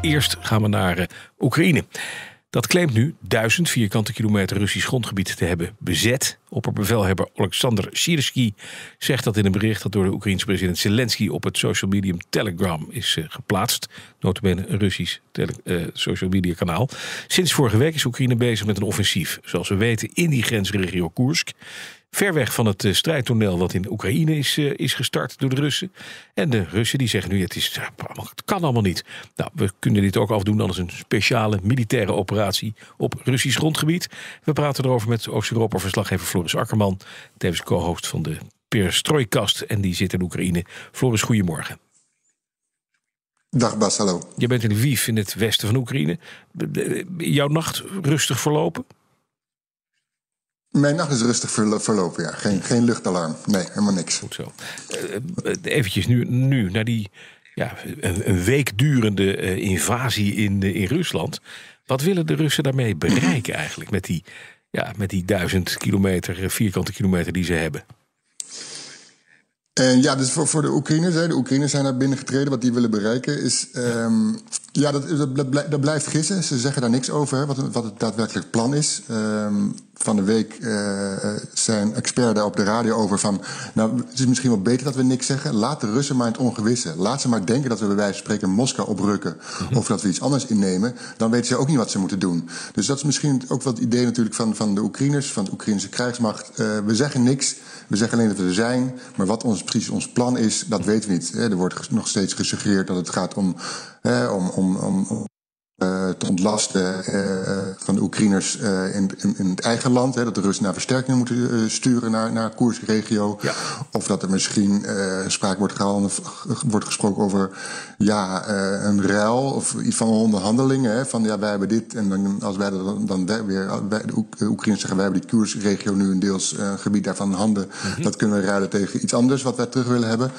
Eerst gaan we naar uh, Oekraïne. Dat claimt nu duizend vierkante kilometer Russisch grondgebied te hebben bezet. Opperbevelhebber Alexander Siersky zegt dat in een bericht dat door de Oekraïense president Zelensky op het social medium Telegram is uh, geplaatst. Notabene een Russisch uh, social media kanaal. Sinds vorige week is Oekraïne bezig met een offensief. Zoals we weten in die grensregio Koersk. Ver weg van het strijdtoneel wat in Oekraïne is, uh, is gestart door de Russen. En de Russen die zeggen nu, het, is, het kan allemaal niet. Nou, we kunnen dit ook afdoen als een speciale militaire operatie op Russisch grondgebied. We praten erover met Oost-Europa-verslaggever Floris Akkerman. Tevens co-host van de Perestroikast. En die zit in Oekraïne. Floris, goedemorgen. Dag Bas, hallo. Je bent in Lviv in het westen van Oekraïne. Jouw nacht rustig verlopen? Mijn nacht is rustig verlopen, ja. Geen, geen luchtalarm. Nee, helemaal niks. Goed zo. Uh, eventjes nu, nu naar die ja, een, week durende uh, invasie in, uh, in Rusland. Wat willen de Russen daarmee bereiken eigenlijk met die, ja, met die duizend kilometer, vierkante kilometer die ze hebben? En ja, dus voor, voor de Oekraïners, de Oekraïners zijn daar binnengetreden. Wat die willen bereiken is. Um, ja, dat, dat, dat, blijft gissen. Ze zeggen daar niks over, hè, wat, wat het daadwerkelijk plan is. Um, van de week uh, zijn experts daar op de radio over van. Nou, het is misschien wel beter dat we niks zeggen. Laat de Russen maar in het ongewisse. Laat ze maar denken dat we bij wijze van spreken Moskou oprukken. Mhm. Of dat we iets anders innemen. Dan weten ze ook niet wat ze moeten doen. Dus dat is misschien ook wat het idee natuurlijk van, van de Oekraïners, van de Oekraïnse krijgsmacht. Uh, we zeggen niks. We zeggen alleen dat we er zijn. Maar wat ons, precies ons plan is, dat weten we niet. Er wordt nog steeds gesuggereerd dat het gaat om, om, om, om uh, te ontlasten uh, van de Oekraïners uh, in, in, in, het eigen land. Hè, dat de Russen naar versterkingen moeten sturen naar, naar Koersregio. Ja. Of dat er misschien sprake wordt, gehaald, wordt gesproken over ja, een ruil of iets van onderhandelingen. Hè, van ja, wij hebben dit en dan, als wij dan, dan weer, wij, de Oekraïners zeggen wij hebben die Koersregio nu een deels gebied daarvan in handen. Mm -hmm. Dat kunnen we ruilen tegen iets anders wat wij terug willen hebben.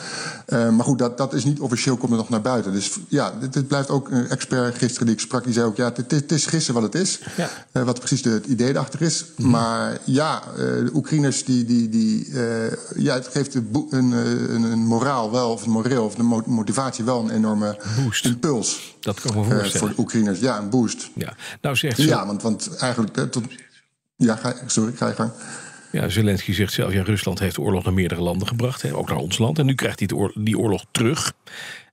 maar goed, dat, dat is niet officieel, komt er nog naar buiten. Dus ja, dit, dit blijft ook een expert gisteren die ik sprak, die zei ook, ja, het, is gissen wat het is. Ja. Uh, wat precies de, het idee erachter is. Mm -hmm. Maar ja, uh, de Oekraïners, die, die, die, uh, ja, het geeft een, een, een, moraal wel, of een moreel, of een motivatie wel een enorme boost. impuls. Dat kan me voorstellen. voor de Oekraïners, ja, een boost. Ja, nou zegt ze... Ja, want, want eigenlijk, tot, ja, ga, sorry, ga je gang. Ja, Zelensky zegt zelf, ja, Rusland heeft de oorlog naar meerdere landen gebracht, hè, ook naar ons land. En nu krijgt hij die oorlog terug.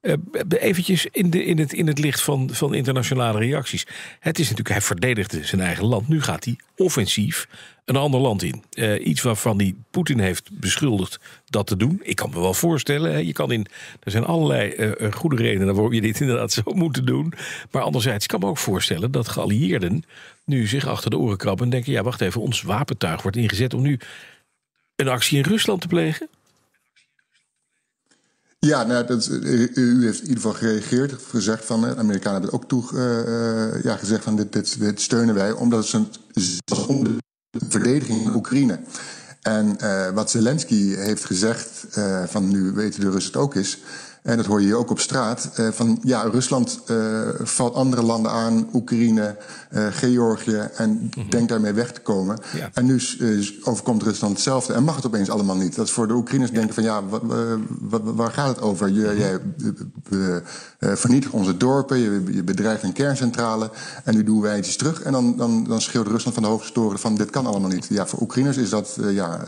Uh, eventjes in, de, in, het, in het licht van, van internationale reacties. Het is natuurlijk, hij verdedigde zijn eigen land. Nu gaat hij offensief een ander land in. Uh, iets waarvan hij Poetin heeft beschuldigd dat te doen. Ik kan me wel voorstellen, je kan in, er zijn allerlei uh, goede redenen waarom je dit inderdaad zou moeten doen. Maar anderzijds kan me ook voorstellen dat geallieerden nu zich achter de oren krabben en denken: ja, wacht even, ons wapentuig wordt ingezet om nu een actie in Rusland te plegen. Ja, nou, dat, u heeft in ieder geval gereageerd, gezegd van, de Amerikanen hebben ook toe, uh, ja, gezegd van dit, dit, steunen wij, omdat het een de verdediging in Oekraïne. En wat Zelensky heeft gezegd, van nu weten de Russen het ook is, en dat hoor je ook op straat. Uh, van ja, Rusland uh, valt andere landen aan, Oekraïne, uh, Georgië, en mm -hmm. denkt daarmee weg te komen. Ja. En nu overkomt Rusland hetzelfde en mag het opeens allemaal niet. Dat is voor de Oekraïners ja. denken van ja, waar gaat het over? Je, mm -hmm. Jij vernietigt onze dorpen, je, je, bedreigt een kerncentrale en nu doen wij iets terug. En dan, dan, dan schreeuwt Rusland van de hoogste toren van dit kan allemaal niet. Ja, voor Oekraïners is dat, ja,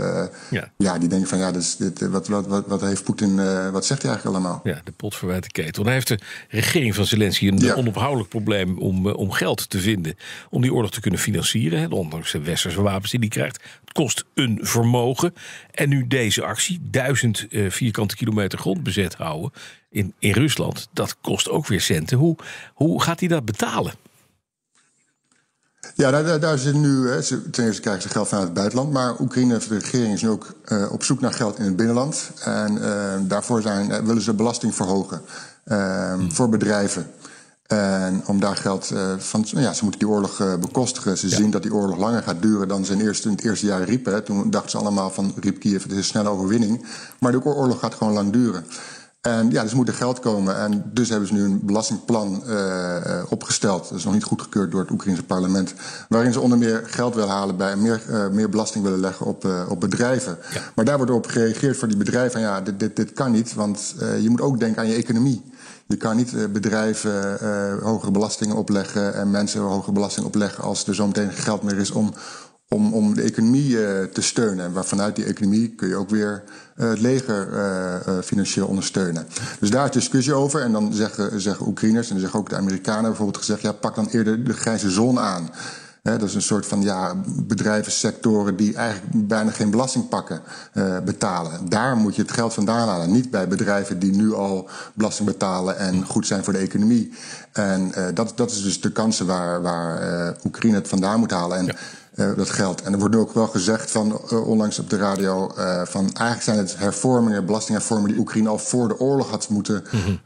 ja, ja. die denken van ja, dus dit, wat, wat, wat, wat heeft Poetin, wat zegt hij eigenlijk allemaal? Ja, de pot verwijt de ketel. Dan heeft de regering van Zelensky een ja. onophoudelijk probleem om, om geld te vinden. Om die oorlog te kunnen financieren. Hè, ondanks de westerse wapens die hij krijgt. Het kost een vermogen. En nu deze actie, duizend uh, vierkante kilometer grond bezet houden in, in Rusland. Dat kost ook weer centen. Hoe, hoe gaat hij dat betalen? Ja, daar, daar zit nu. Hè, ten eerste krijgen ze geld vanuit het buitenland. Maar Oekraïne, de regering, is nu ook uh, op zoek naar geld in het binnenland. En uh, daarvoor zijn, uh, willen ze belasting verhogen hmm. voor bedrijven. En om daar geld van. Ja, ze moeten die oorlog bekostigen. Ze ja. zien dat die oorlog langer gaat duren dan ze in, eerste, in het eerste jaar riepen. Hè. Toen dachten ze allemaal van riep Kiev, het is een snelle overwinning. Maar de oorlog gaat gewoon lang duren. En ja, dus moet er geld komen. En dus hebben ze nu een belastingplan uh, opgesteld. Dat is nog niet goedgekeurd door het Oekraïnse parlement. Waarin ze onder meer geld willen halen bij meer, uh, meer belasting willen leggen op, uh, op bedrijven. Ja. Maar daar wordt op gereageerd voor die bedrijven. Ja, dit, dit, dit kan niet. Want je moet ook denken aan je economie. Je kan niet bedrijven hogere belastingen opleggen en mensen hogere belastingen opleggen als er zo meteen geen geld meer is om, om, om de economie te steunen. En vanuit die economie kun je ook weer het leger financieel ondersteunen. Dus daar is discussie over. En dan zeggen, zeggen Oekraïners en dan zeggen ook de Amerikanen bijvoorbeeld gezegd: ja, pak dan eerder de grijze zone aan dat is een soort van ja, bedrijvensectoren die eigenlijk bijna geen belasting pakken, uh, betalen. Daar moet je het geld vandaan halen. Niet bij bedrijven die nu al belasting betalen en goed zijn voor de economie. En uh, dat, dat is dus de kansen waar, waar uh, Oekraïne het vandaan moet halen. En uh, dat geld. En er wordt nu ook wel gezegd van uh, onlangs op de radio uh, van eigenlijk zijn het hervormingen, belastinghervormingen die Oekraïne al voor de oorlog had moeten -hmm.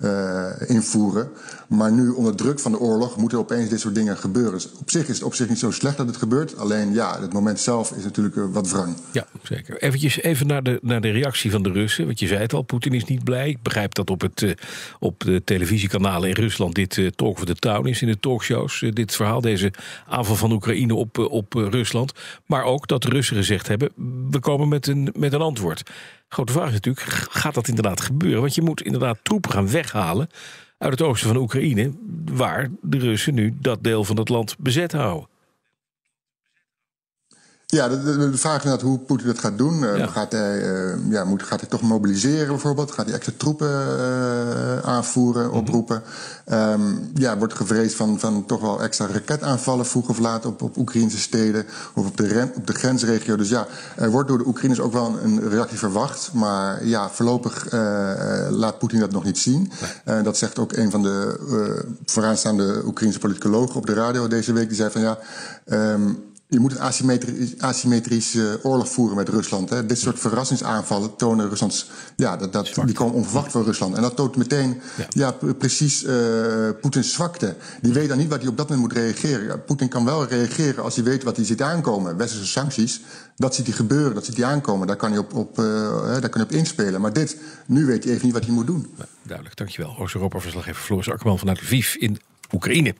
invoeren. Maar nu onder druk van de oorlog moeten opeens dit soort dingen gebeuren. Dus op zich is het op zich niet zo slecht dat het gebeurt. Alleen ja, het moment zelf is natuurlijk wat wrang. Ja, zeker. Eventjes even naar de, naar de reactie van de Russen. Want je zei het al, Poetin is niet blij. Ik begrijp dat op, het, op de televisiekanalen in Rusland dit talk of the town is in de talkshows. dit verhaal, deze aanval van Oekraïne op, op Rusland Rusland. Maar ook dat Russen gezegd hebben: we komen met een, met een antwoord. Grote vraag is natuurlijk: gaat dat inderdaad gebeuren? Want je moet inderdaad troepen gaan weghalen uit het oosten van Oekraïne, waar de Russen nu dat deel van het land bezet houden. Ja, de, de, de vraag is hoe Poetin dat gaat doen. Uh, gaat, hij, uh, ja, moet, gaat hij toch mobiliseren bijvoorbeeld? Gaat hij extra troepen uh, aanvoeren, mm -hmm. oproepen? Um, ja, wordt gevreesd van, van toch wel extra raketaanvallen vroeg of laat op, op Oekraïnse steden of op de, ren, op de grensregio. Dus ja, er wordt door de Oekraïners ook wel een reactie verwacht. Maar ja, voorlopig laat Poetin dat nog niet zien. Nee. dat zegt ook een van de vooraanstaande Oekraïnse politicologen op de radio deze week. Die zei van ja. Um, je moet een asymmetrisch, asymmetrische oorlog voeren met Rusland. Hè. Dit soort verrassingsaanvallen tonen Ruslands. Ja, dat, dat, die komen onverwacht van Rusland. En dat toont meteen ja. ja precies uh, Poetins zwakte. Die weet dan niet wat hij op dat moment moet reageren. Poetin kan wel reageren als hij weet wat hij ziet aankomen. Westerse sancties, dat ziet hij gebeuren, dat ziet hij aankomen. Daar kan hij op, op, uh, daar kan hij op inspelen. Maar dit, nu weet hij even niet wat hij moet doen. duidelijk, dankjewel. Oost-Europa-verslaggever Floris Akkerman vanuit Lviv in Oekraïne.